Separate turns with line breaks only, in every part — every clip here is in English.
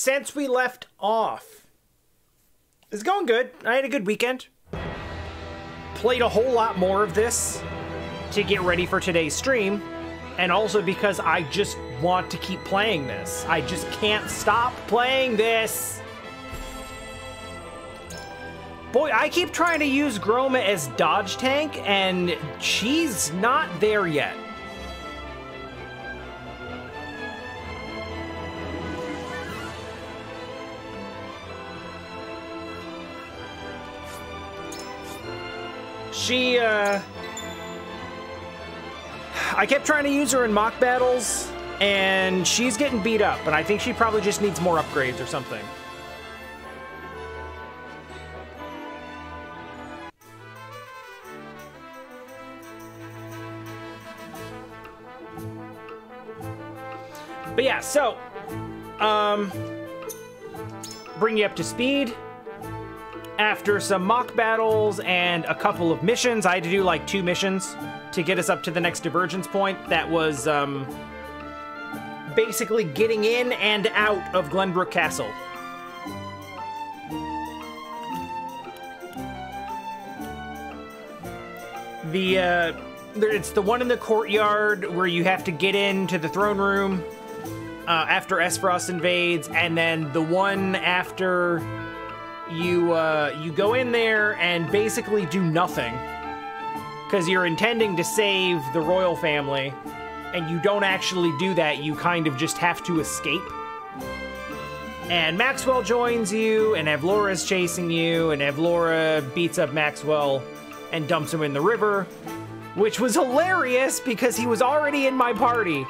since we left off, it's going good. I had a good weekend. Played a whole lot more of this to get ready for today's stream, and also because I just want to keep playing this. I just can't stop playing this. Boy, I keep trying to use Groma as dodge tank, and she's not there yet. She, uh... I kept trying to use her in mock battles, and she's getting beat up, and I think she probably just needs more upgrades or something. But yeah, so, um, bring you up to speed. After some mock battles and a couple of missions, I had to do like two missions to get us up to the next divergence point. That was, um, basically getting in and out of Glenbrook Castle. The, uh, it's the one in the courtyard where you have to get into the throne room uh, after Aesfrost invades, and then the one after you uh, you go in there and basically do nothing because you're intending to save the royal family, and you don't actually do that. You kind of just have to escape. And Maxwell joins you, and Avlora's chasing you, and Avlora beats up Maxwell and dumps him in the river, which was hilarious because he was already in my party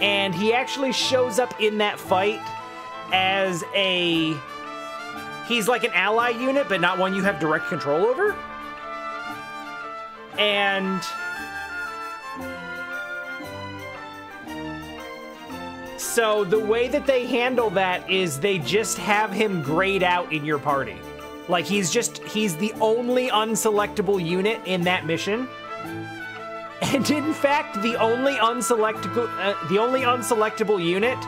and he actually shows up in that fight as a he's like an ally unit but not one you have direct control over. And so the way that they handle that is they just have him grayed out in your party. Like he's just he's the only unselectable unit in that mission. And in fact, the only unselectable, uh, the only unselectable unit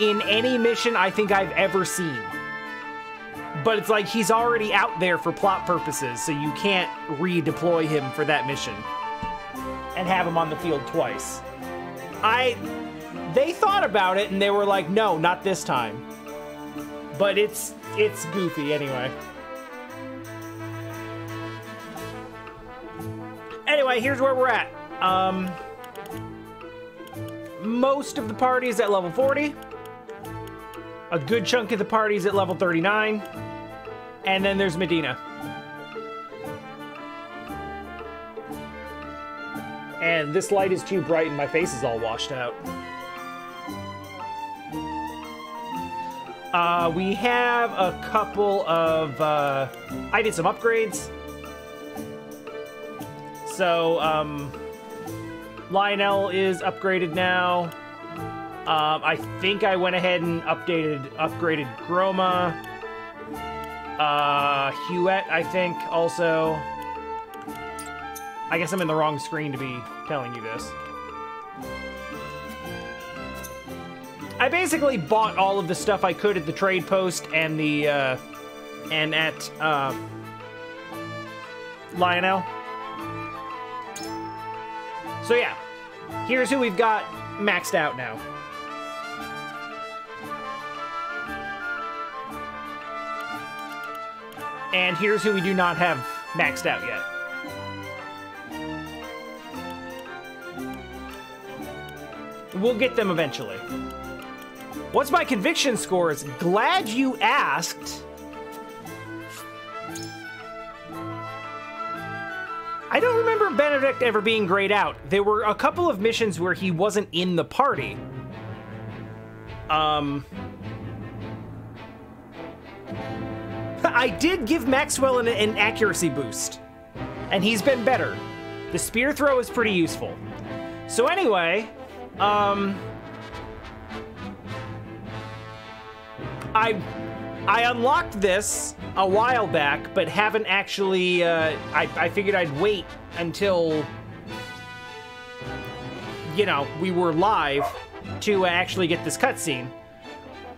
in any mission I think I've ever seen. But it's like he's already out there for plot purposes, so you can't redeploy him for that mission and have him on the field twice. I, they thought about it and they were like, no, not this time. But it's it's goofy anyway. Anyway, here's where we're at. Um, most of the parties at level 40. A good chunk of the parties at level 39. And then there's Medina. And this light is too bright and my face is all washed out. Uh, we have a couple of, uh, I did some upgrades. So, um, Lionel is upgraded now. Um, I think I went ahead and updated, upgraded Groma. Uh, Huette, I think, also. I guess I'm in the wrong screen to be telling you this. I basically bought all of the stuff I could at the trade post and the, uh, and at, uh, Lionel. So yeah, here's who we've got maxed out now. And here's who we do not have maxed out yet. We'll get them eventually. What's my conviction scores? Glad you asked. I don't remember Benedict ever being grayed out. There were a couple of missions where he wasn't in the party. Um... I did give Maxwell an, an accuracy boost. And he's been better. The spear throw is pretty useful. So anyway, um... I I unlocked this a while back, but haven't actually. Uh, I, I figured I'd wait until you know we were live to actually get this cutscene.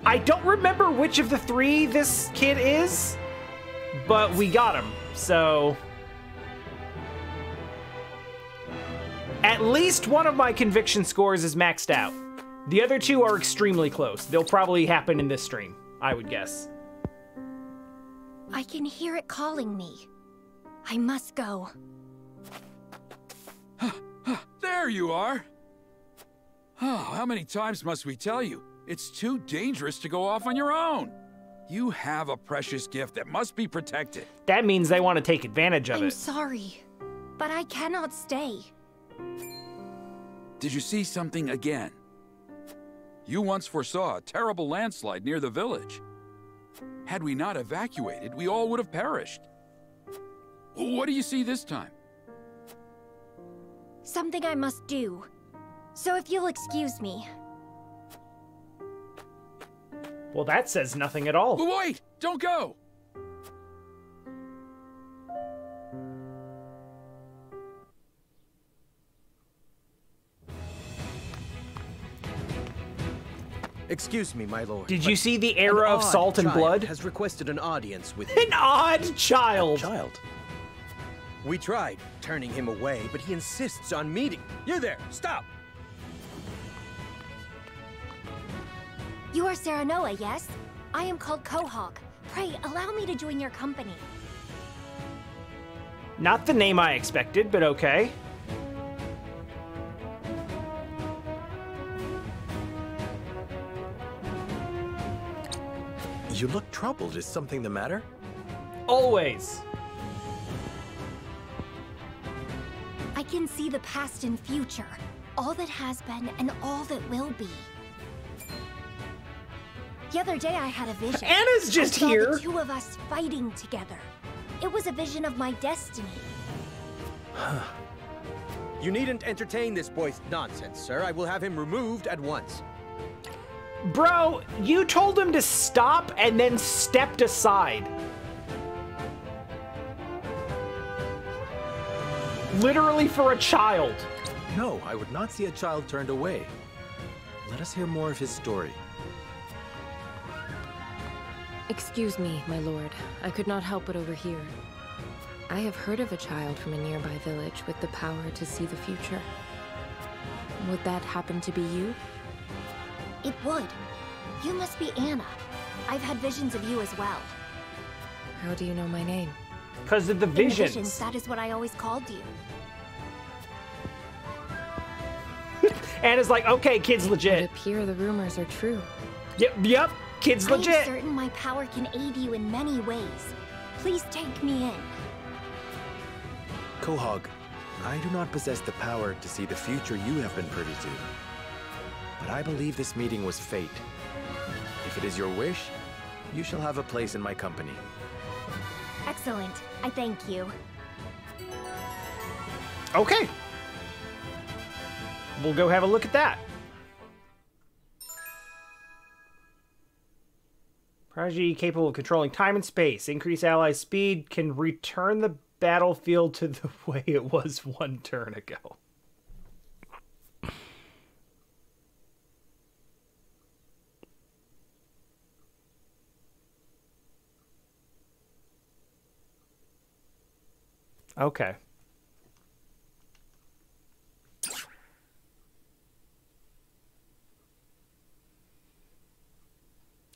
I don't remember which of the three this kid is, but we got him, so. At least one of my conviction scores is maxed out. The other two are extremely close. They'll probably happen in this stream, I would guess.
I can hear it calling me. I must go.
there you are. Oh, how many times must we tell you? It's too dangerous to go off on your own. You have a precious gift that must be protected.
That means they want to take advantage of it.
I'm sorry, but I cannot stay.
Did you see something again? You once foresaw a terrible landslide near the village. Had we not evacuated, we all would have perished. What do you see this time?
Something I must do. So if you'll excuse me.
Well, that says nothing at all.
But wait! Don't go!
Excuse me, my lord.
Did you see the
an
era of salt and
child
blood?
Has requested an audience with
An odd child.
child. We tried turning him away, but he insists on meeting. You there! Stop!
You are Serenoa, yes? I am called Quahaug. Pray, allow me to join your company.
Not the name I expected, but okay.
You look troubled. Is something the matter?
Always.
I can see the past and future, all that has been and all that will be. The other day I had a vision.
Anna's just
I saw
here.
The two of us fighting together. It was a vision of my destiny.
You needn't entertain this boy's nonsense, sir. I will have him removed at once.
Bro, you told him to stop and then stepped aside. Literally for a child.
No, I would not see a child turned away. Let us hear more of his story.
Excuse me, my lord. I could not help but overhear. I have heard of a child from a nearby village with the power to see the future. Would that happen to be you?
It would. You must be Anna. I've had visions of you as well.
How do you know my name?
Because of the
In
visions.
visions, that is what I always called you.
Anna's like, okay, kid's legit.
It
legit.
appear the rumors are true.
Yep, yep, kid's
I am certain my power can aid you in many ways. Please take me in.
Quahaug, I do not possess the power to see the future you have been privy to. But I believe this meeting was fate. If it is your wish, you shall have a place in my company.
Excellent. I thank you.
Okay. We'll go have a look at that. Prodigy capable of controlling time and space, increase ally speed, can return the battlefield to the way it was one turn ago. Okay.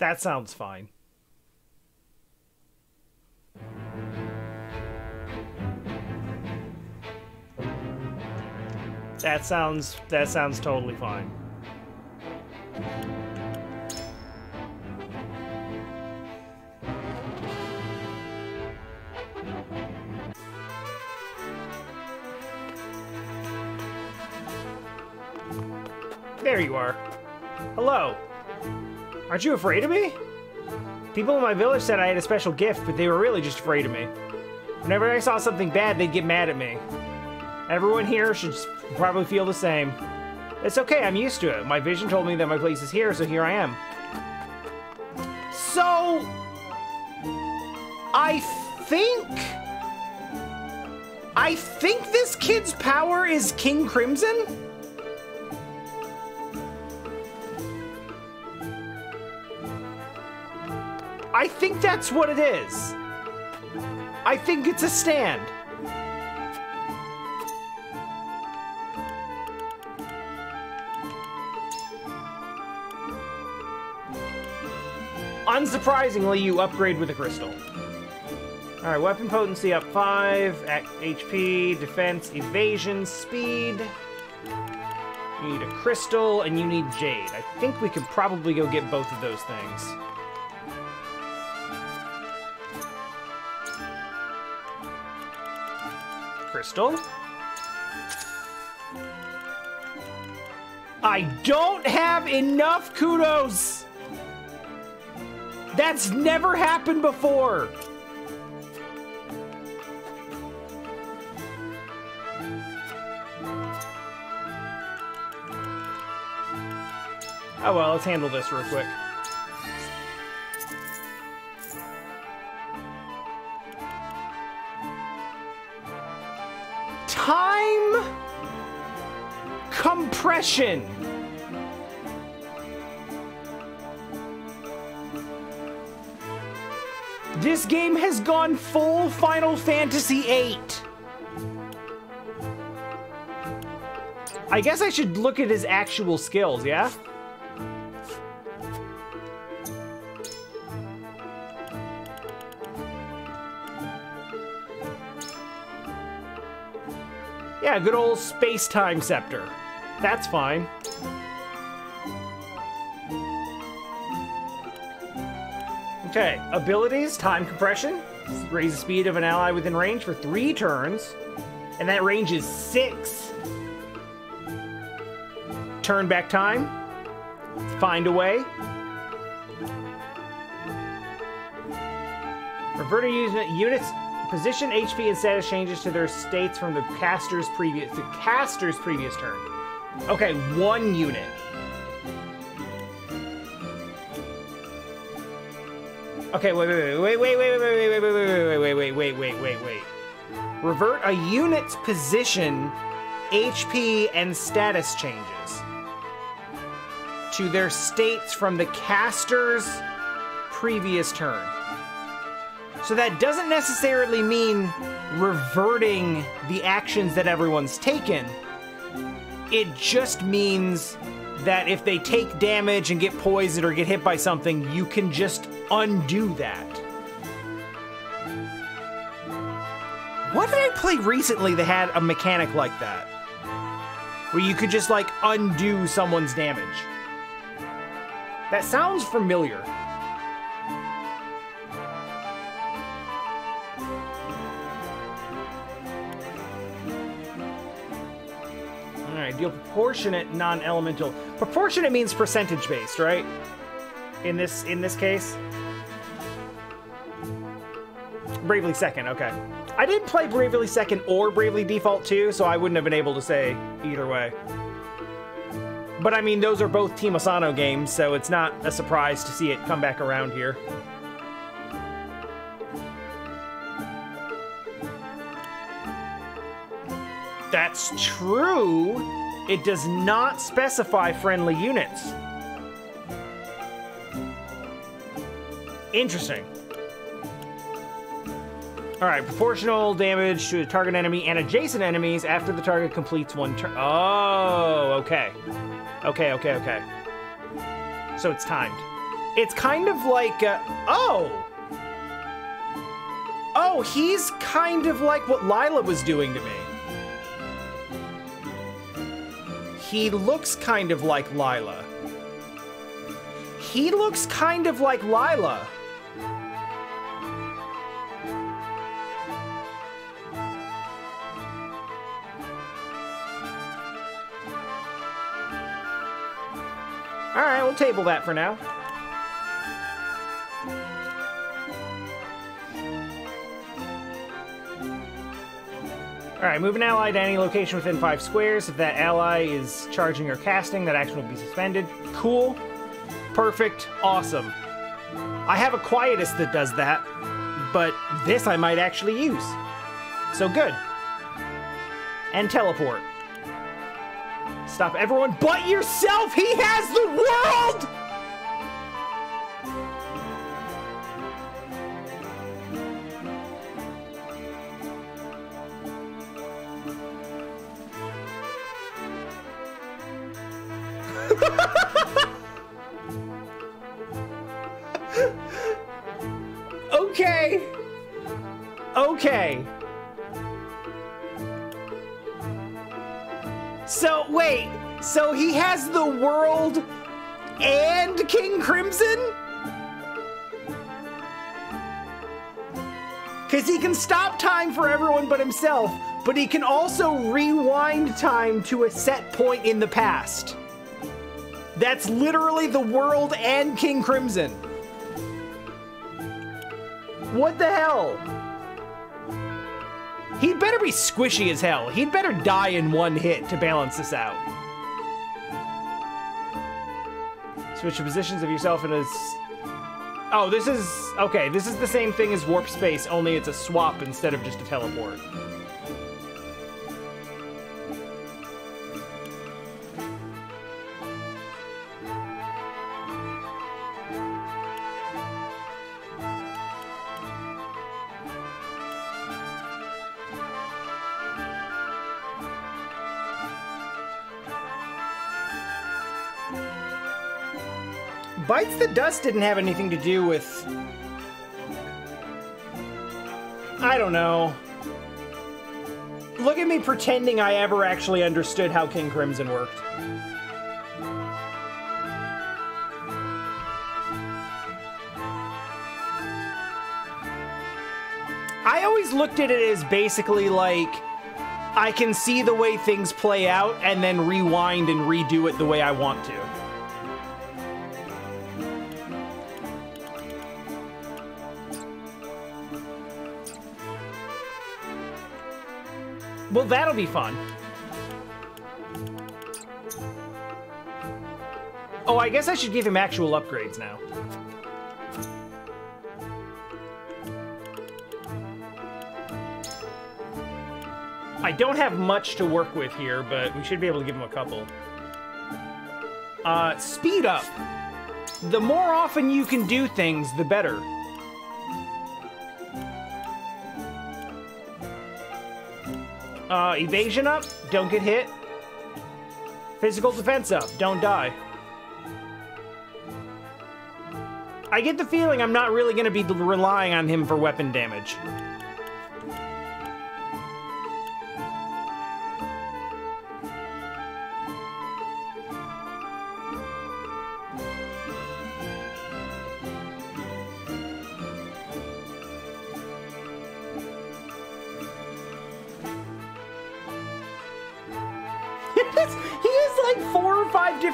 That sounds fine. That sounds that sounds totally fine. There you are. Hello. Aren't you afraid of me? People in my village said I had a special gift, but they were really just afraid of me. Whenever I saw something bad, they'd get mad at me. Everyone here should probably feel the same. It's okay, I'm used to it. My vision told me that my place is here, so here I am. So... I think... I think this kid's power is King Crimson? I think that's what it is. I think it's a stand. Unsurprisingly, you upgrade with a crystal. Alright, weapon potency up 5, HP, defense, evasion, speed. You need a crystal, and you need jade. I think we could probably go get both of those things. Crystal. I don't have enough kudos! That's never happened before! Oh well, let's handle this real quick. Compression. This game has gone full Final Fantasy VIII. I guess I should look at his actual skills, yeah? Yeah, good old space-time scepter. That's fine. Okay, abilities, time compression. Raise the speed of an ally within range for three turns. And that range is six. Turn back time. Find a way. Reverting units Position, HP, and status changes to their states from the caster's previous the caster's previous turn. Okay, one unit. Okay, wait, wait, wait, wait, wait, wait, wait, wait, wait, wait, wait, wait, wait, wait, wait, wait. Revert a unit's position, HP, and status changes to their states from the caster's previous turn. So that doesn't necessarily mean reverting the actions that everyone's taken. It just means that if they take damage and get poisoned or get hit by something, you can just undo that. What did I play recently that had a mechanic like that? Where you could just like undo someone's damage. That sounds familiar. Deal proportionate non-elemental. Proportionate means percentage-based, right? In this in this case. Bravely Second, okay. I didn't play Bravely Second or Bravely Default 2, so I wouldn't have been able to say either way. But I mean, those are both Team Asano games, so it's not a surprise to see it come back around here. That's true it does not specify friendly units. Interesting. Alright, proportional damage to a target enemy and adjacent enemies after the target completes one turn. Oh, okay. Okay, okay, okay. So it's timed. It's kind of like, uh, oh! Oh, he's kind of like what Lailah was doing to me. He looks kind of like Lila. He looks kind of like Lila. Alright, we'll table that for now. Alright, move an ally to any location within five squares. If that ally is charging or casting, that action will be suspended. Cool. Perfect. Awesome. I have a Quietus that does that, but this I might actually use. So good. And teleport. Stop everyone but yourself! He has the world! The world and King Crimson? Because he can stop time for everyone but himself, but he can also rewind time to a set point in the past. That's literally the world and King Crimson. What the hell? He'd better be squishy as hell. He'd better die in one hit to balance this out. Switch the positions of yourself in a. Oh, this is. Okay, this is the same thing as Warp Space, only it's a swap instead of just a teleport. Bites the Dust didn't have anything to do with. I don't know. Look at me pretending I ever actually understood how King Crimson worked. I always looked at it as basically like I can see the way things play out and then rewind and redo it the way I want to. Well, that'll be fun. Oh, I guess I should give him actual upgrades now. I don't have much to work with here, but we should be able to give him a couple. Uh, speed up. The more often you can do things, the better. Uh, evasion up, don't get hit. Physical defense up, don't die. I get the feeling I'm not really going to be relying on him for weapon damage.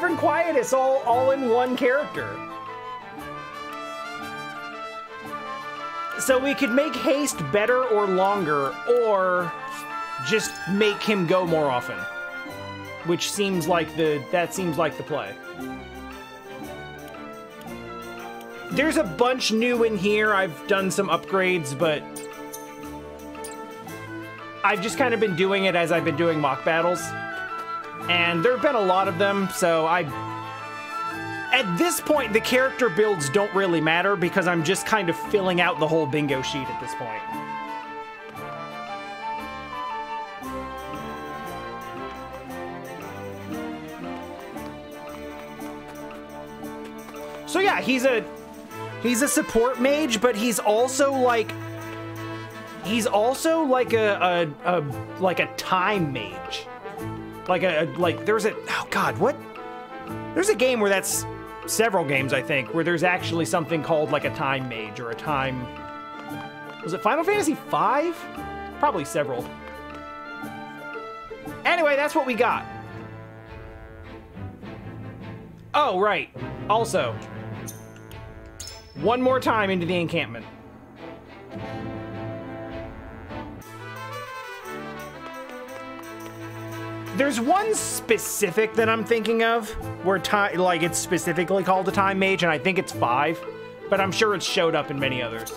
Different Quietus all, all in one character. So we could make haste better or longer, or just make him go more often. Which seems like the that seems like the play. There's a bunch new in here. I've done some upgrades, but I've just kind of been doing it as I've been doing mock battles. And there have been a lot of them, so I at this point, the character builds don't really matter because I'm just kind of filling out the whole bingo sheet at this point. So yeah, he's a he's a support mage, but he's also like he's also like a a, a like a time mage. Like a, like there's a oh god, what? There's a game where that's several games, I think, where there's actually something called like a time mage or a time. Was it Final Fantasy V? Probably several. Anyway, that's what we got. Oh, right. Also, one more time into the encampment. There's one specific that I'm thinking of where time, like it's specifically called a time mage, and I think it's five, but I'm sure it's showed up in many others.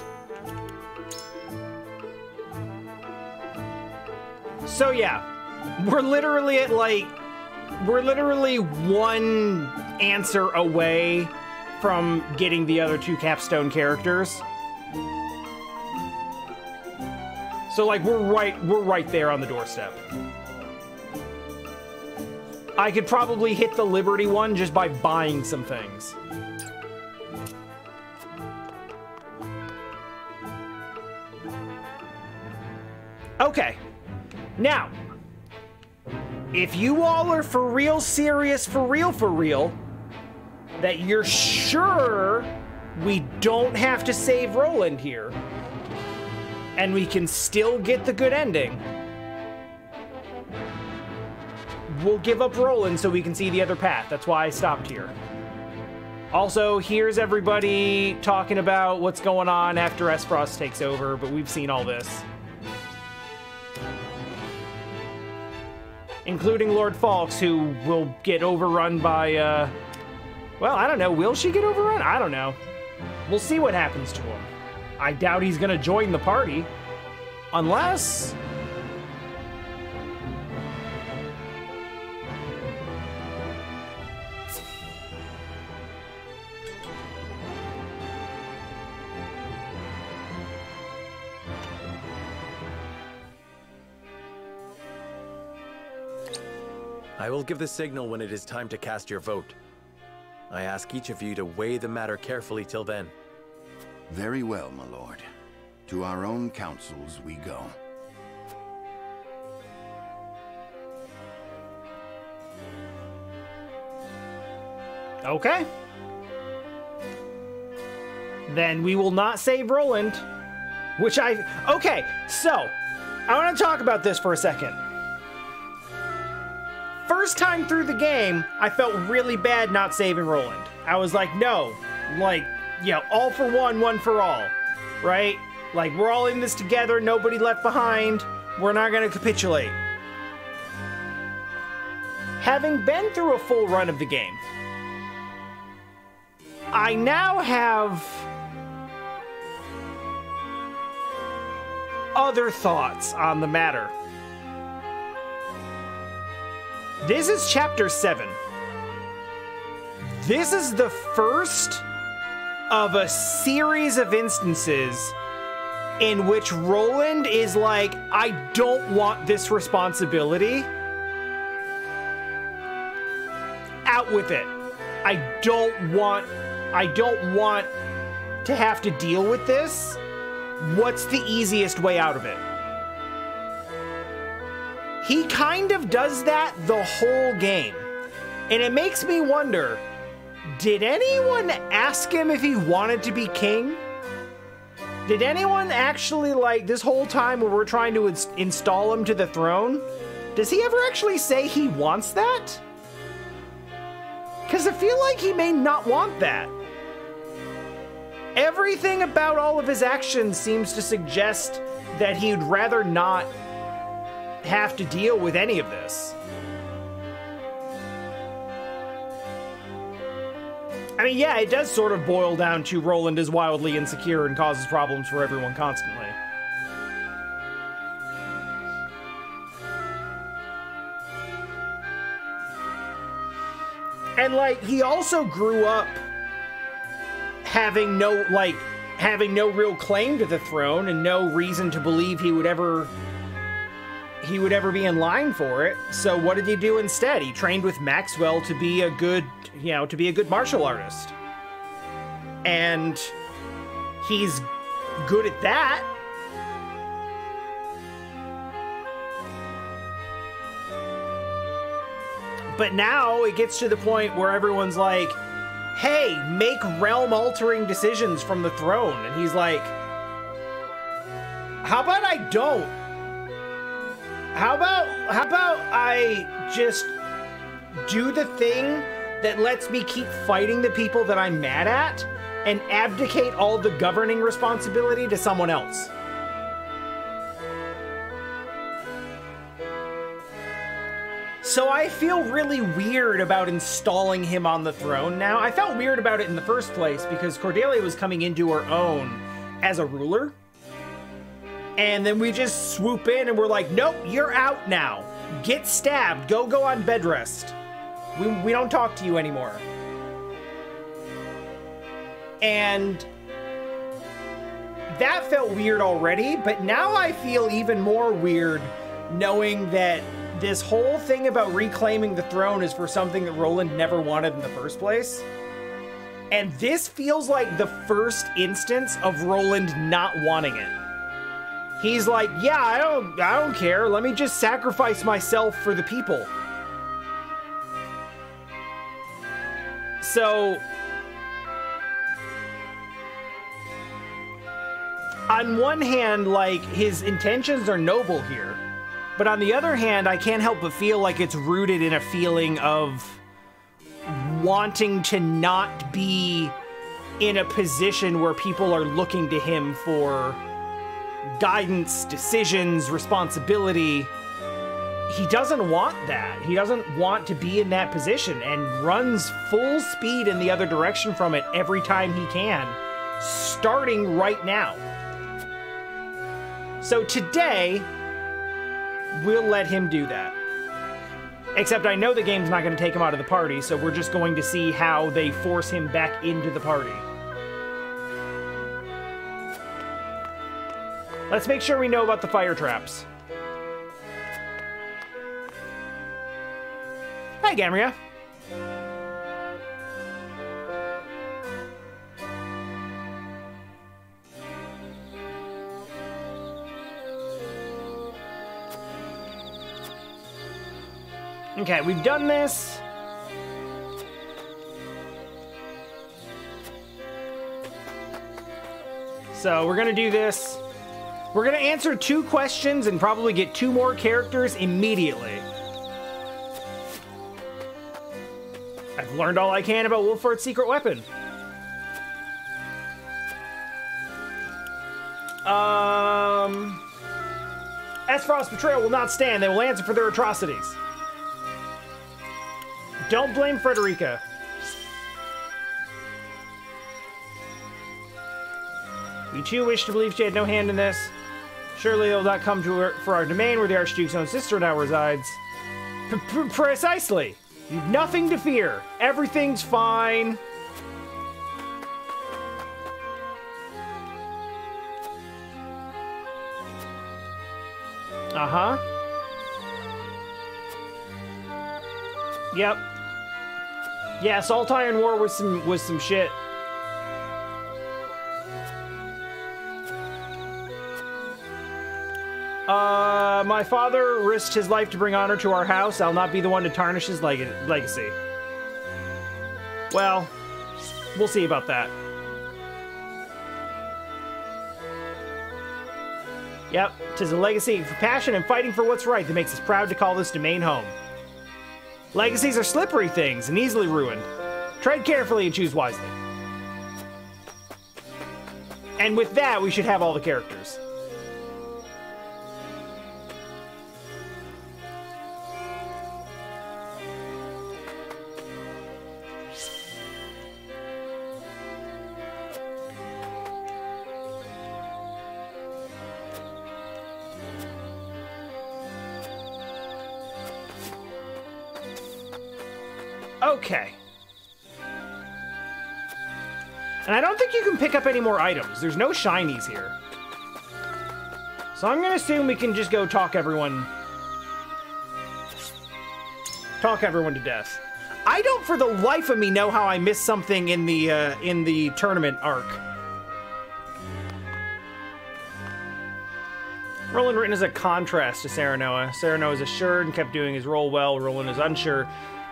So yeah, we're literally at like, we're literally one answer away from getting the other two capstone characters. So like we're right, we're right there on the doorstep. I could probably hit the Liberty one just by buying some things. Okay. Now, if you all are for real serious, for real, for real, that you're sure we don't have to save Roland here, and we can still get the good ending, we'll give up Roland so we can see the other path. That's why I stopped here. Also, here's everybody talking about what's going on after Aesfrost takes over, but we've seen all this. Including Lord Falks, who will get overrun by, uh... Well, I don't know. Will she get overrun? I don't know. We'll see what happens to him. I doubt he's gonna join the party. Unless...
I will give the signal when it is time to cast your vote. I ask each of you to weigh the matter carefully till then.
Very well, my lord. To our own councils we go.
Okay. Then we will not save Roland. Which I... Okay, so... I want to talk about this for a second. First time through the game, I felt really bad not saving Roland. I was like, no. Like, you know, all for one, one for all. Right? Like, we're all in this together, nobody left behind. We're not to capitulate. Having been through a full run of the game, I now have other thoughts on the matter. This is chapter 7. This is the first of a series of instances in which Roland is like, I don't want this responsibility. Out with it. I don't want I don't want to have to deal with this. What's the easiest way out of it? He kind of does that the whole game. And it makes me wonder, did anyone ask him if he wanted to be king? Did anyone actually like this whole time where we're trying to ins install him to the throne? Does he ever actually say he wants that? Because I feel like he may not want that. Everything about all of his actions seems to suggest that he'd rather not have to deal with any of this. I mean, yeah, it does sort of boil down to Roland is wildly insecure and causes problems for everyone constantly. And, like, he also grew up having no, like, having no real claim to the throne and no reason to believe he would ever he would ever be in line for it. So what did he do instead? He trained with Maxwell to be a good, you know, to be a good martial artist. And he's good at that. But now it gets to the point where everyone's like, hey, make realm altering decisions from the throne. And he's like, how about I don't? How about how about I just do the thing that lets me keep fighting the people that I'm mad at and abdicate all the governing responsibility to someone else? So I feel really weird about installing him on the throne now. I felt weird about it in the first place because Cordelia was coming into her own as a ruler. And then we just swoop in and we're like, nope, you're out now. Get stabbed. Go go on bed rest. We, we don't talk to you anymore. And that felt weird already, but now I feel even more weird knowing that this whole thing about reclaiming the throne is for something that Roland never wanted in the first place. And this feels like the first instance of Roland not wanting it. He's like, "Yeah, I don't I don't care. Let me just sacrifice myself for the people." So on one hand, like his intentions are noble here, but on the other hand, I can't help but feel like it's rooted in a feeling of wanting to not be in a position where people are looking to him for guidance, decisions, responsibility. He doesn't want that. He doesn't want to be in that position and runs full speed in the other direction from it every time he can, starting right now. So today, we'll let him do that. Except I know the game's not going to take him out of the party, so we're just going to see how they force him back into the party. Let's make sure we know about the fire traps. Hi, Gamria. Okay, we've done this. So we're gonna do this. We're gonna answer two questions and probably get two more characters immediately. I've learned all I can about Wolffort's secret weapon. Um, Aesfrost's betrayal will not stand. They will answer for their atrocities. Don't blame Frederica. We too wish to believe she had no hand in this. Surely it'll not come to her for our domain where the Archduke's own sister now resides. P -p Precisely. You've nothing to fear. Everything's fine. Uh-huh. Yep. Yeah, Saltiron War was some was some shit. Uh, my father risked his life to bring honor to our house. I'll not be the one to tarnish his leg legacy. Well, we'll see about that. Yep, tis a legacy for passion and fighting for what's right that makes us proud to call this domain home. Legacies are slippery things and easily ruined. Tread carefully and choose wisely. And with that, we should have all the characters. Okay. And I don't think you can pick up any more items. There's no shinies here. So I'm gonna assume we can just go talk everyone... Talk everyone to death. I don't for the life of me know how I missed something in the, uh, in the tournament arc. Roland written as a contrast to Serenoa. Serenoa is assured and kept doing his role well. Roland is unsure.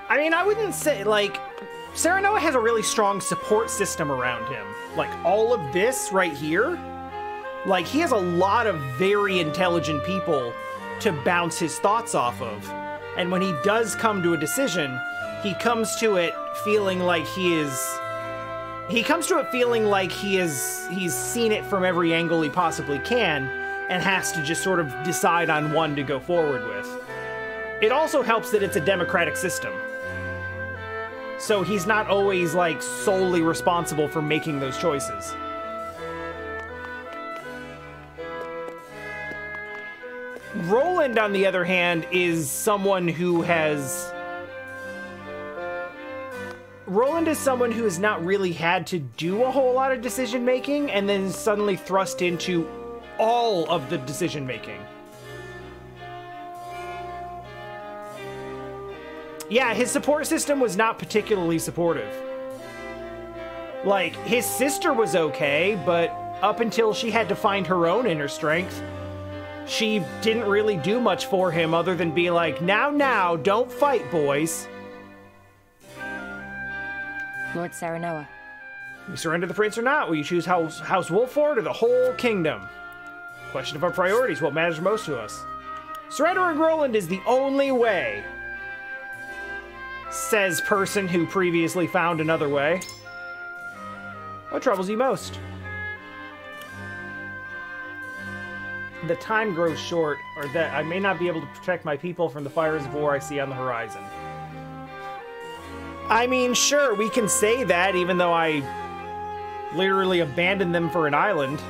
I mean, I wouldn't say, like, Serenoa has a really strong support system around him. Like, all of this right here, like, he has a lot of very intelligent people to bounce his thoughts off of. And when he does come to a decision, he comes to it feeling like he is. He comes to it feeling like he is. He's seen it from every angle he possibly can and has to just sort of decide on one to go forward with. It also helps that it's a democratic system. So he's not always like solely responsible for making those choices. Roland, on the other hand, is someone who has. Roland is someone who has not really had to do a whole lot of decision making and then suddenly thrust into all of the decision making. Yeah, his support system was not particularly supportive. Like, his sister was okay, but up until she had to find her own inner strength, she didn't really do much for him other than be like, now, now, don't fight, boys.
Lord Serenoa.
You surrender the prince or not? Will you choose House, House Wolffort or the whole kingdom? Question of our priorities, what matters most to us? Surrendering Roland is the only way, says person who previously found another way. What troubles you most? The time grows short, or that I may not be able to protect my people from the fires of war I see on the horizon. I mean, sure, we can say that, even though I literally abandoned them for an island.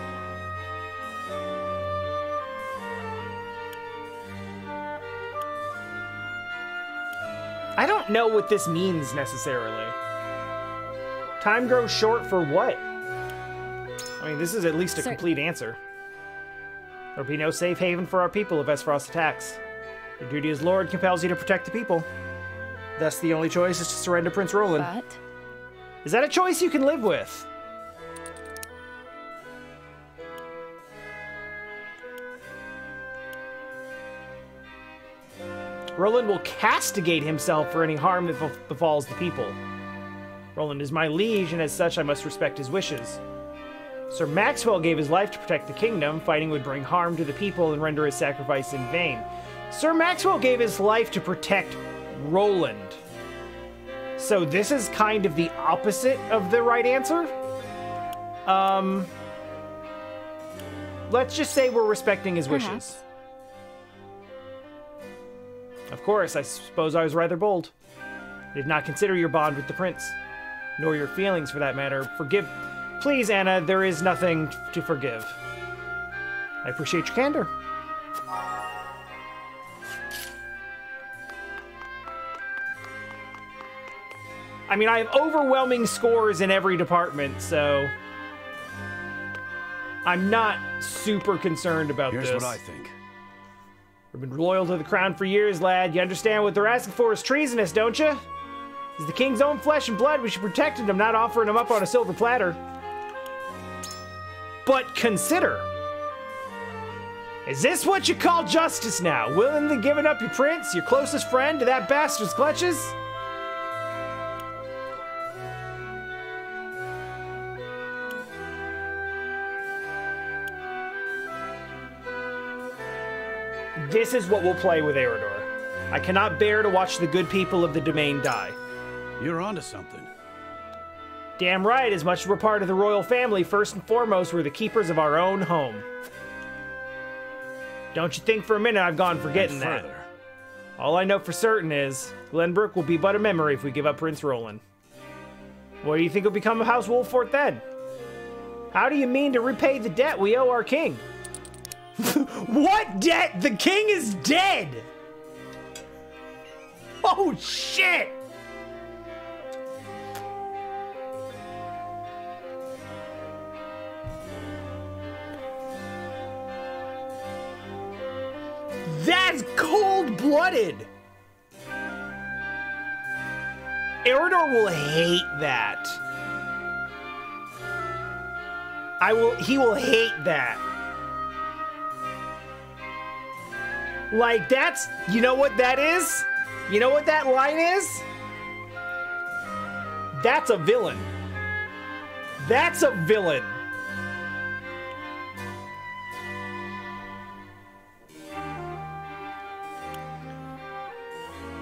Know what this means necessarily. Time grows short for what? I mean, this is at least a
Sir-
complete answer. There'll be no safe haven for our people if Aesfrost attacks. Your duty as Lord compels you to protect the people. Thus, the only choice is to surrender Prince Roland.
But
Is that a choice you can live with? Roland will castigate himself for any harm that befalls the people. Roland is my liege, and as such, I must respect his wishes. Sir Maxwell gave his life to protect the kingdom. Fighting would bring harm to the people and render his sacrifice in vain. Sir Maxwell gave his life to protect Roland. So this is kind of the opposite of the right answer. Um, let's just say we're respecting his wishes. Of course, I suppose I was rather bold. I did not consider your bond with the prince, nor your feelings for that matter. Forgive. Please, Anna, there is nothing to forgive. I appreciate your candor. I mean, I have overwhelming scores in every department, so I'm not super concerned about
Here's
this.
what I think.
We've been loyal to the crown for years, lad. You understand what they're asking for is treasonous, don't you? He's the king's own flesh and blood. We should protect him, not offering him up on a silver platter. But consider. Is this what you call justice now? Willingly giving up your prince, your closest friend, to that bastard's clutches? This is what we'll play with Erador. I cannot bear to watch the good people of the domain die.
You're onto something.
Damn right, as much as we're part of the royal family, first and foremost, we're the keepers of our own home. Don't you think for a minute I've gone forgetting that. All I know for certain is Glenbrook will be but a memory if we give up Prince Roland. What do you think will become of House Wolffort then? How do you mean to repay the debt we owe our king? what debt? The king is dead! Oh shit! That's cold blooded! Erador will hate that. I will, he will hate that. Like, that's, you know what that is? You know what that line is? That's a villain. That's a villain.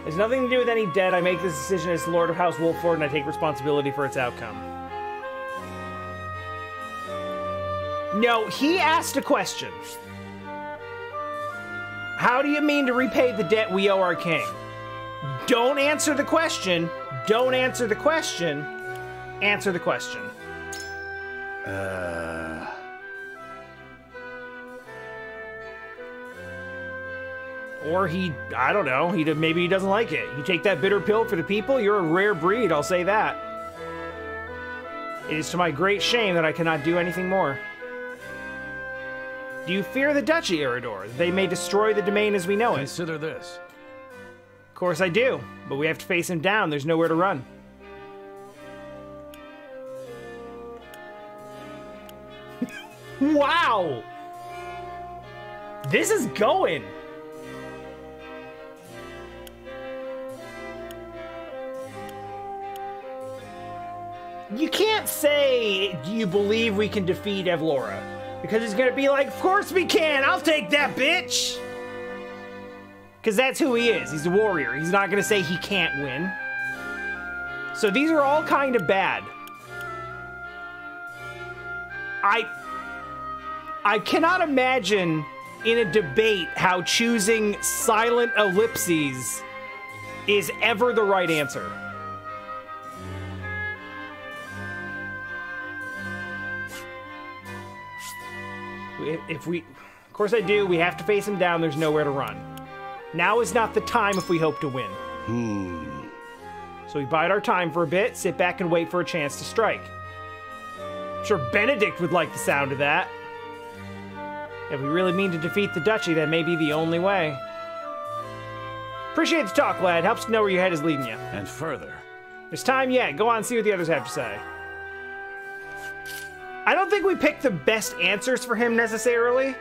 There's nothing to do with any debt. I make this decision as Lord of House Wolffort, and I take responsibility for its outcome. No, he asked a question. How do you mean to repay the debt we owe our king? Don't answer the question. Don't answer the question. Answer the question.
Uh,
Or he, I don't know, he maybe he doesn't like it. You take that bitter pill for the people, you're a rare breed, I'll say that. It is to my great shame that I cannot do anything more. Do you fear the Duchy, Erador? They may destroy the domain as we know it.
consider this.
Of course I do, but we have to face him down. There's nowhere to run. wow! This is going! You can't say you believe we can defeat Evlora. Because he's gonna be like, of course we can, I'll take that bitch! Because that's who he is. He's a warrior. He's not to say he can't win. So these are all kind of bad. I I cannot imagine in a debate how choosing silent ellipses is ever the right answer. If we, of course I do, we have to face him down, there's nowhere to run. Now is not the time if we hope to win.
Hmm.
So we bide our time for a bit, sit back and wait for a chance to strike. I'm sure Benedict would like the sound of that. If we really mean to defeat the Duchy, that may be the only way. Appreciate the talk, lad. Helps to know where your head is leading you.
And further.
There's time yet. Go on and see what the others have to say. I don't think we picked the best answers for him necessarily,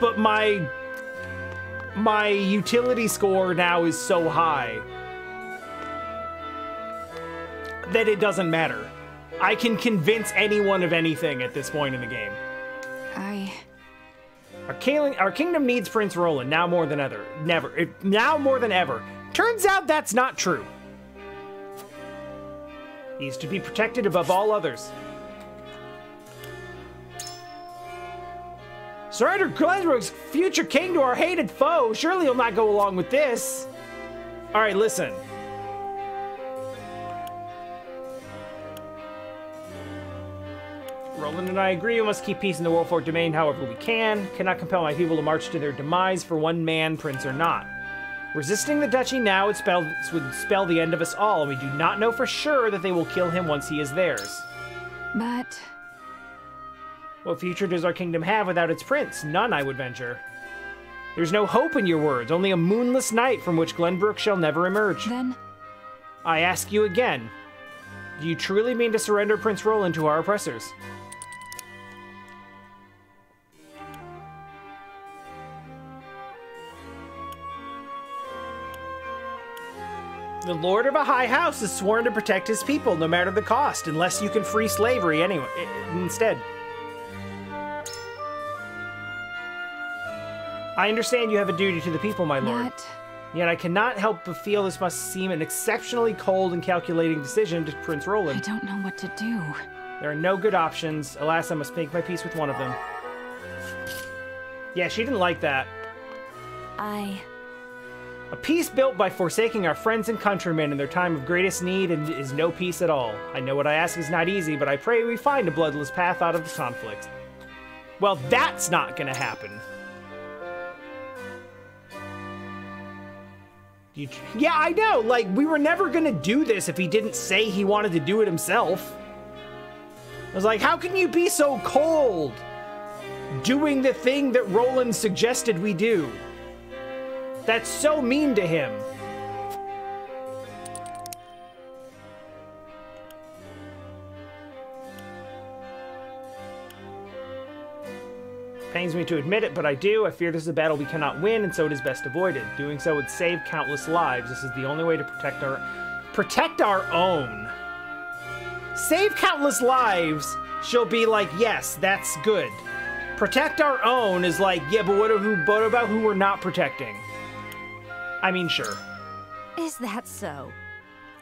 but my my utility score now is so high that it doesn't matter. I can convince anyone of anything at this point in the game.
I.
Our, king, our kingdom needs Prince Roland now more than ever. Never. It, now more than ever. Turns out that's not true. He's to be protected above all others. Surrender Glenbrook's future king to our hated foe. Surely he'll not go along with this. All right, listen. Roland and I agree we must keep peace in the Wolffort domain however we can. Cannot compel my people to march to their demise for one man, prince or not. Resisting the duchy now would spell, would spell the end of us all, and we do not know for sure that they will kill him once he is theirs.
But.
What future does our kingdom have without its prince? None, I would venture. There's no hope in your words, only a moonless night from which Glenbrook shall never emerge.
Then.
I ask you again do you truly mean to surrender Prince Roland to our oppressors? The Lord of a High House is sworn to protect his people, no matter the cost, unless you can free slavery anyway. Eh, instead. I understand you have a duty to the people, my lord.
Yet.
Yet I cannot help but feel this must seem an exceptionally cold and calculating decision to Prince Roland.
I don't know what to do.
There are no good options. Alas, I must make my peace with one of them. Yeah, she didn't like that.
I.
A peace built by forsaking our friends and countrymen in their time of greatest need and is no peace at all. I know what I ask is not easy, but I pray we find a bloodless path out of the conflict. Well, that's not gonna happen. Yeah, I know. Like, we were never gonna do this if he didn't say he wanted to do it himself. I was like, how can you be so cold? Doing the thing that Roland suggested we do. That's so mean to him. Pains me to admit it, but I do. I fear this is a battle we cannot win, and so it is best avoided. Doing so would save countless lives. This is the only way to protect our protect our own. Save countless lives. She'll be like, yes, that's good. Protect our own is like, yeah, but what, who, what about who we're not protecting? I mean, sure.
Is that so?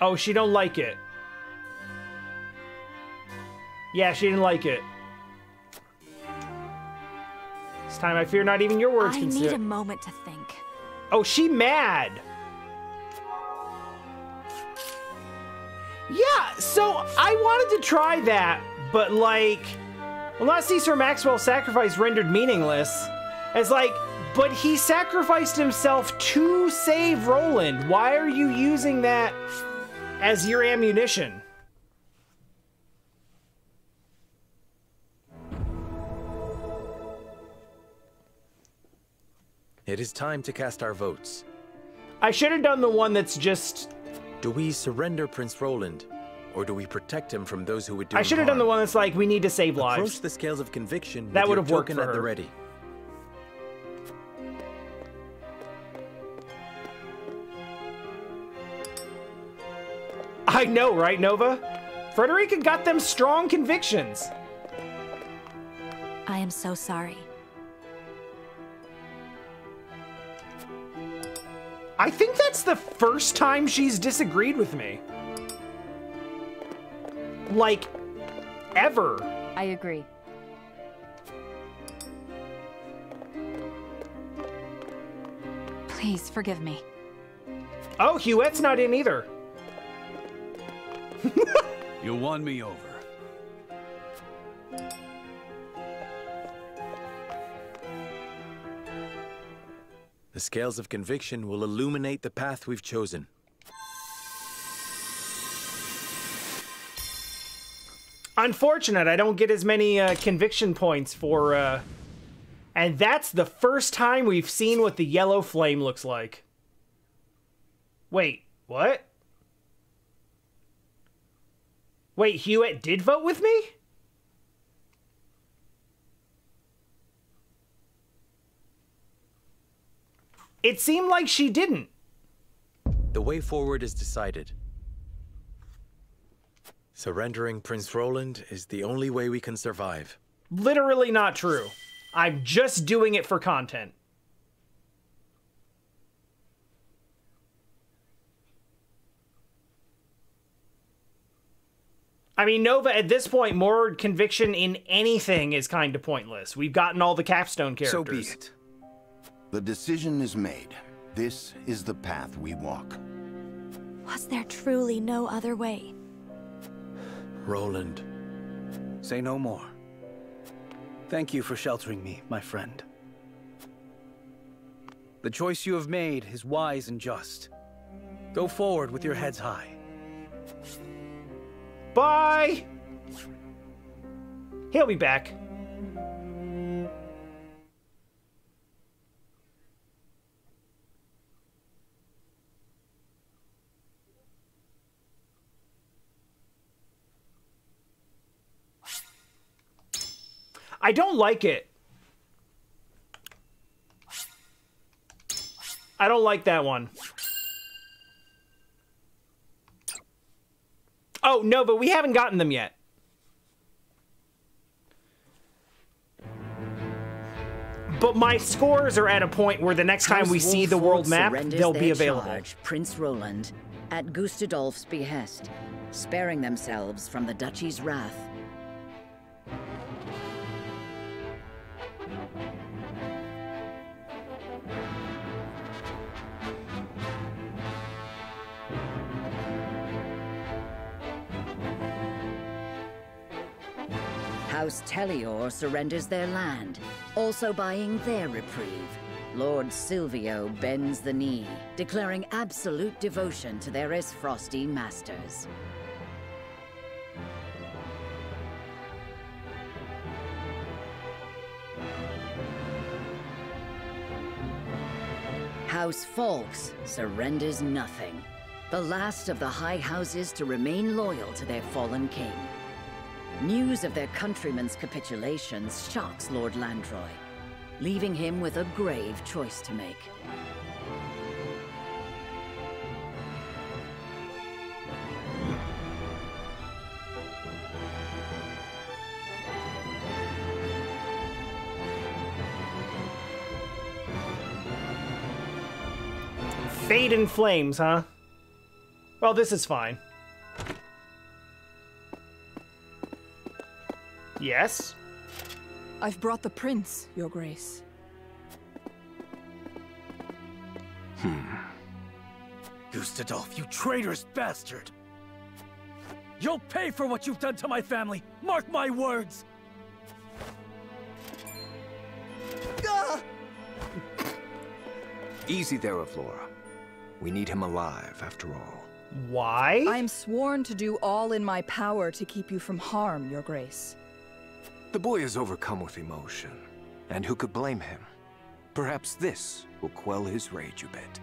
Oh, she don't like it. Yeah, she didn't like it. This time I fear not even your words
I
can
need a moment to think.
Oh, she mad. Yeah, so I wanted to try that, but like, will not see Sir Maxwell's sacrifice rendered meaningless. As like, but he sacrificed himself to save Roland. Why are you using that as your ammunition?
It is time to cast our votes.
I should have done the one that's just.
Do we surrender Prince Roland, or do we protect him from those who would do
I should have done the one that's like, we need to save
Approach
lives.
the scales of conviction.
That
with
would
your
have worked
token
for
at the
her.
ready.
I know, right, Nova? Frederica got them strong convictions.
I am so sorry.
I think that's the first time she's disagreed with me. Like, ever.
I agree. Please forgive me.
Oh, Hughette's not in either.
You won me over.
The scales of conviction will illuminate the path we've chosen.
Unfortunate, I don't get as many uh, conviction points for. Uh... And that's the first time we've seen what the yellow flame looks like. Wait, what? Wait, Hughette did vote with me? It seemed like she didn't.
The way forward is decided. Surrendering Prince Roland is the only way we can survive.
Literally not true. I'm just doing it for content. I mean, Nova, at this point, more conviction in anything is kind of pointless. We've gotten all the capstone characters.
So be it. The decision is made. This is the path we walk.
Was there truly no other way?
Roland.
Say no more. Thank you for sheltering me, my friend. The choice you have made is wise and just. Go forward with your heads high.
Bye! He'll be back. I don't like it. I don't like that one. Oh, no, but we haven't gotten them yet. But my scores are at a point where the next time
House
we see the world map, they'll be available.
Charge, Prince Roland, at Gustadolf's behest, sparing themselves from the Duchy's wrath. Telliore surrenders their land, also buying their reprieve. Lord Silvio bends the knee, declaring absolute devotion to their Aesfrosti masters. House Falkes surrenders nothing. The last of the High Houses to remain loyal to their fallen king. News of their countrymen's capitulations shocks Lord Landroy, leaving him with a grave choice to make.
Fade in flames, huh? Well, this is fine. Yes?
I've brought the prince, your grace. Hmm.
Gustadolf, you traitorous bastard! You'll pay for what you've done to my family! Mark my words! Ah!
Easy there, Avlora. We need him alive, after all.
Why?
I'm sworn to do all in my power to keep you from harm, your grace.
The boy is overcome with emotion, and who could blame him? Perhaps this will quell his rage a bit.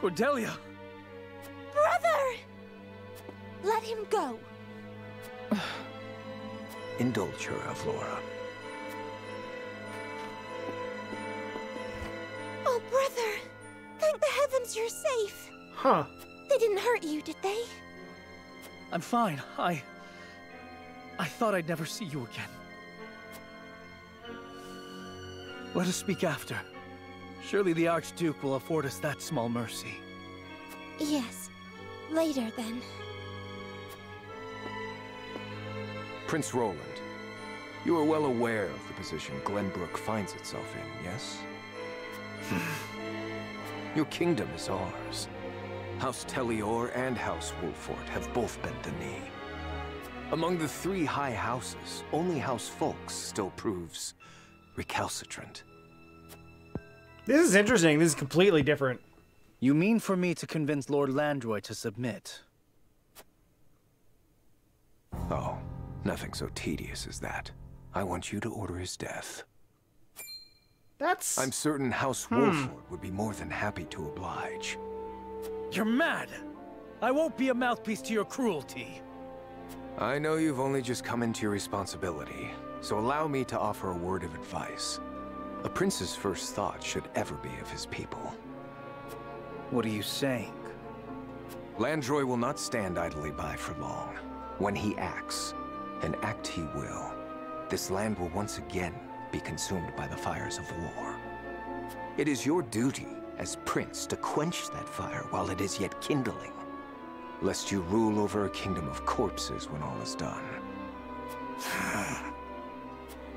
Cordelia!
Brother! Let him go.
Indulge her, Avlora.
Oh, brother! Thank the heavens you're safe.
Huh.
They didn't hurt you, did they?
I'm fine. I... I thought I'd never see you again. Let us speak after. Surely the Archduke will afford us that small mercy.
Yes. Later, then.
Prince Roland, you are well aware of the position Glenbrook finds itself in, yes? Your kingdom is ours. House Telliore and House Wolffort have both bent the knee. Among the three high houses, only House Falkes still proves recalcitrant.
This is interesting. This is completely different.
You mean for me to convince Lord Landroy to submit?
Oh, nothing so tedious as that. I want you to order his death.
That's...
I'm certain House
Hmm.
Wolffort would be more than happy to oblige.
You're mad! I won't be a mouthpiece to your cruelty.
I know you've only just come into your responsibility, so allow me to offer a word of advice. A prince's first thought should ever be of his people.
What are you saying?
Landroy will not stand idly by for long. When he acts, and act he will, this land will once again be consumed by the fires of war. It is your duty as prince to quench that fire while it is yet kindling, lest you rule over a kingdom of corpses when all is done.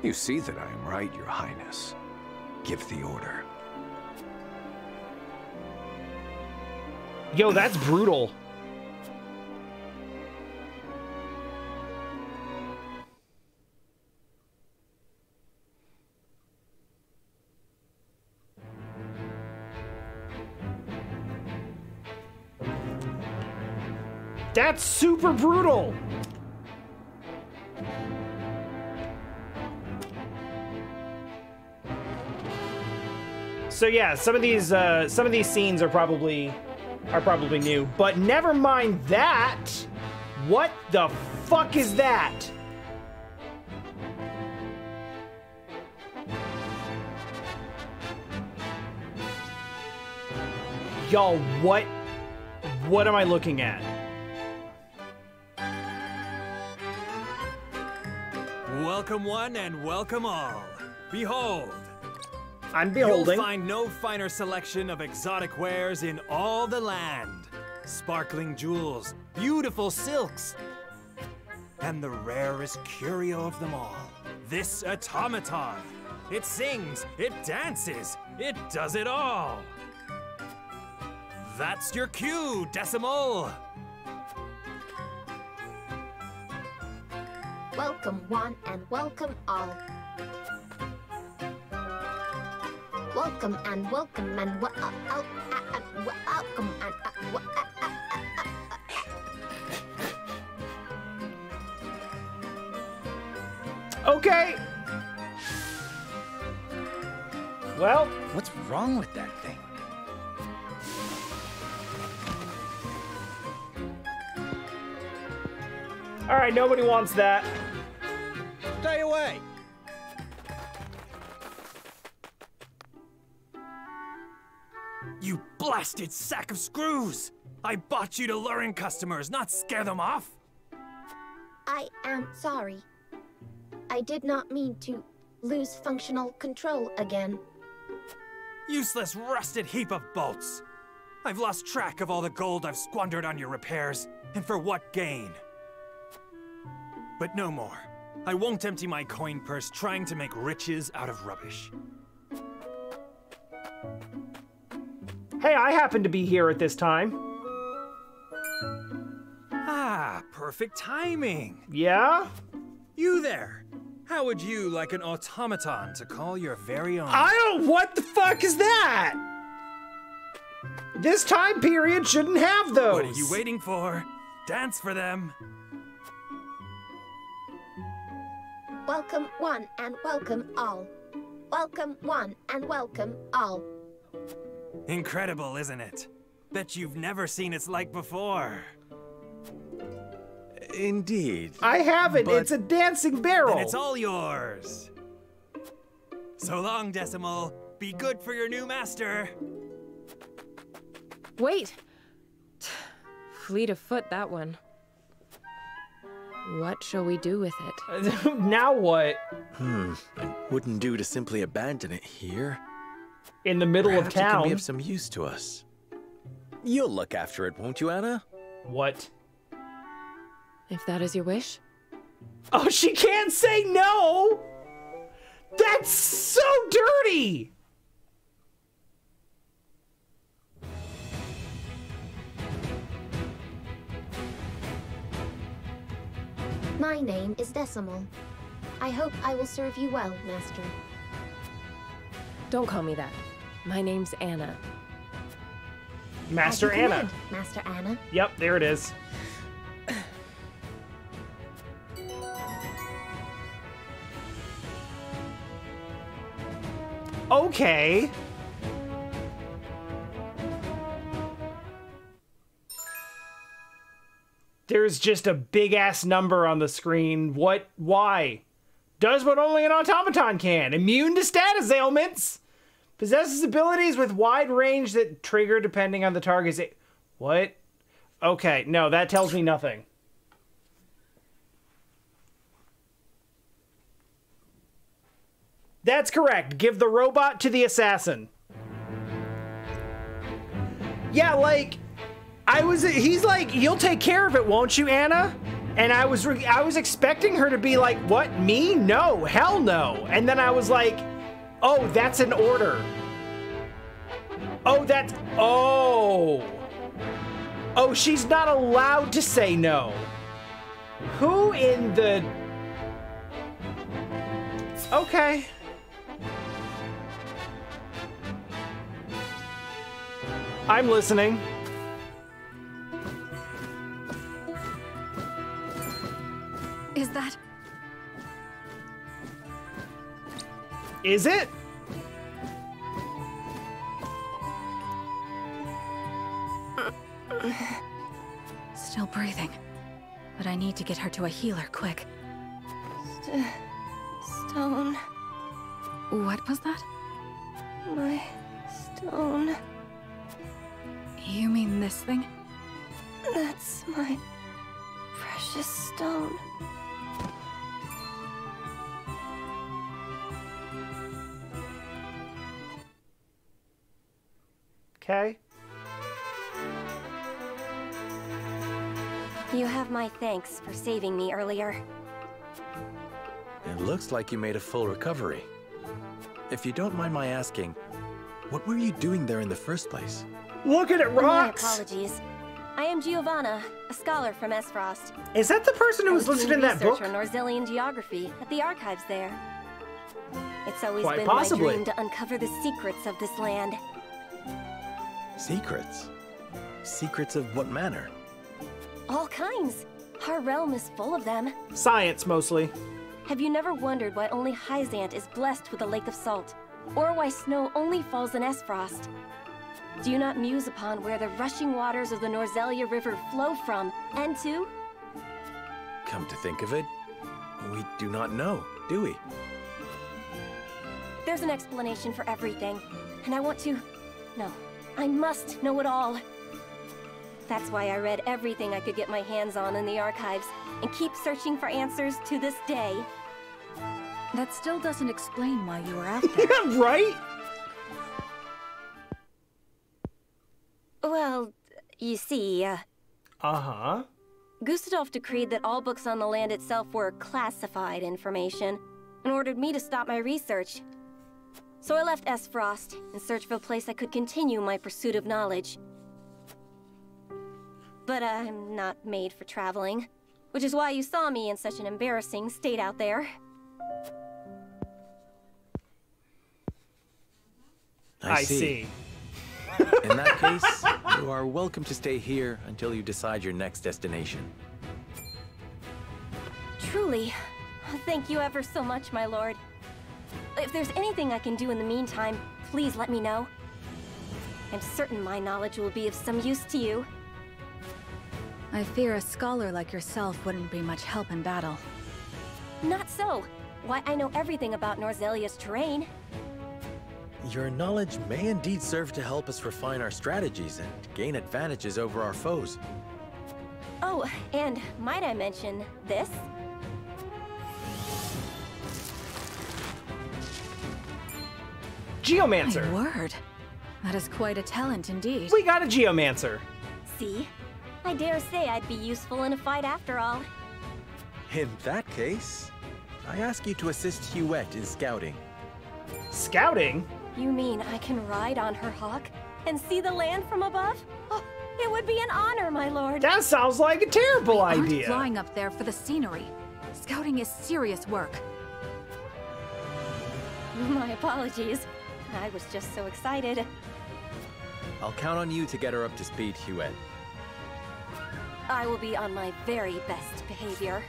you see that I am right, your highness. Give the order.
Yo, that's brutal. That's super brutal. So yeah, some of these uh, some of these scenes are probably are probably new, but never mind that. What the fuck is that? Y'all, what what am I looking at?
Welcome one and welcome all. Behold.
I'm beholding.
You'll find no finer selection of exotic wares in all the land. Sparkling jewels, beautiful silks, and the rarest curio of them all. This automaton. It sings, it dances, it does it all. That's your cue, Decimal.
Welcome one and welcome all. Welcome and welcome and wel- uh, uh, uh, uh, welcome and uh, wel- uh, uh,
Okay. Well,
What's wrong with that thing?
all right, nobody wants that.
Blasted sack of screws! I bought you to lure in customers, not scare them off.
I am sorry. I did not mean to lose functional control again.
Useless, rusted heap of bolts. I've lost track of all the gold I've squandered on your repairs, and for what gain? But no more. I won't empty my coin purse trying to make riches out of rubbish.
Hey, I happen to be here at this time.
Ah, perfect timing.
Yeah?
You there. How would you like an automaton to call your very own?
I don't. What the fuck is that? This time period shouldn't have those.
What are you waiting for? Dance for them.
Welcome one and welcome all. Welcome one and welcome all.
Incredible, isn't it? Bet you've never seen its like before.
Indeed.
I haven't.
But-
It's a dancing barrel.
Then it's all yours. So long, Decimal. Be good for your new master.
Wait! Fleet of foot, that one. What shall we do with it?
now what?
Hmm. It wouldn't do to simply abandon it here.
In the middle
Perhaps
of
it can be of some use to us. You'll look after it, won't you, Anna?
What?
If that is your wish?
Oh, she can't say no! That's so dirty!
My name is Decimal. I hope I will serve you well, Master.
Don't call me that. My name's Anna.
Master Anna.
command, Master Anna.
Yep, there it is. Okay. There's just a big ass number on the screen. What? Why? Does what only an automaton can. Immune to status ailments. Possesses abilities with wide range that trigger depending on the target's. What? Okay, no, that tells me nothing. That's correct. Give the robot to the assassin. Yeah, like I was he's like, "You'll take care of it, won't you, Anna?" And I was I was expecting her to be like, "What? Me? No. Hell no." And then I was like, "Oh, that's an order." Oh, that's Oh. Oh, she's not allowed to say no. Who in the Okay. I'm listening.
Is that...
Is it?
Still breathing. But I need to get her to a healer quick.
St stone.
What was that?
My stone.
You mean this thing?
That's my precious stone.
Okay.
You have my thanks for saving me earlier.
It looks like you made a full recovery. If you don't mind my asking, what were you doing there in the first place?
Look at it
My apologies. I am Giovanna, a scholar from Aesfrost.
Is that the person who was
was
listed
doing
in that book?
research on Norzelian geography at the archives there. It's always
Quite
been
possibly.
my dream to uncover the secrets of this land.
Secrets? Secrets of what manner?
All kinds. Our realm is full of them.
Science mostly.
Have you never wondered why only Hyzante is blessed with a lake of salt? Or why snow only falls in Aesfrost? Do you not muse upon where the rushing waters of the Norzelia River flow from and to?
Come to think of it, we do not know, do we?
There's an explanation for everything, and I want to... No, I must know it all. That's why I read everything I could get my hands on in the archives, and keep searching for answers to this day.
That still doesn't explain why you were out there.
right?
Well, you see, uh,
Uh-huh.
Gustadolf decreed that all books on the land itself were classified information, and ordered me to stop my research. So I left Aesfrost in search of a place I could continue my pursuit of knowledge. But I'm not made for traveling, which is why you saw me in such an embarrassing state out there.
I, see. In that case, you are welcome to stay here until you decide your next destination.
Truly, thank you ever so much, my lord. If there's anything I can do in the meantime, please let me know. I'm certain my knowledge will be of some use to you.
I fear a scholar like yourself wouldn't be much help in battle.
Not so. Why, I know everything about Norzelia's terrain.
Your knowledge may indeed serve to help us refine our strategies and gain advantages over our foes.
Oh, and might I mention this?
Geomancer.
My word. That is quite a talent indeed.
We got a Geomancer.
See? I dare say I'd be useful in a fight after all.
In that case, I ask you to assist Hughette in scouting.
Scouting?
You mean I can ride on her hawk and see the land from above? Oh, it would be an honor, my lord.
That sounds like a terrible we idea.
Aren't
idea.
flying up there for the scenery. Scouting is serious work.
My apologies. I was just so excited.
I'll count on you to get her up to speed, Hughette.
I will be on my very best behavior.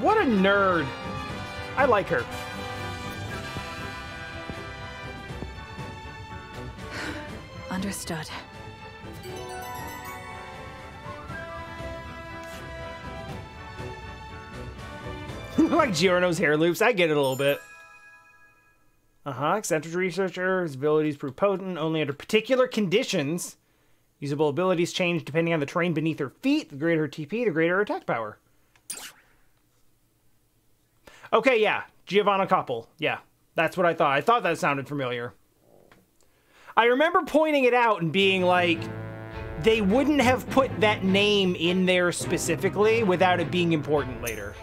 What a nerd. I like her.
Understood.
like Giorno's hair loops. I get it a little bit. Uh huh. Eccentric researcher. His abilities prove potent only under particular conditions. Usable abilities change depending on the terrain beneath her feet. The greater her TP, the greater her attack power. Okay, yeah. Giovanna Koppel. Yeah. That's what I thought. I thought that sounded familiar. I remember pointing it out and being like, they wouldn't have put that name in there specifically without it being important later.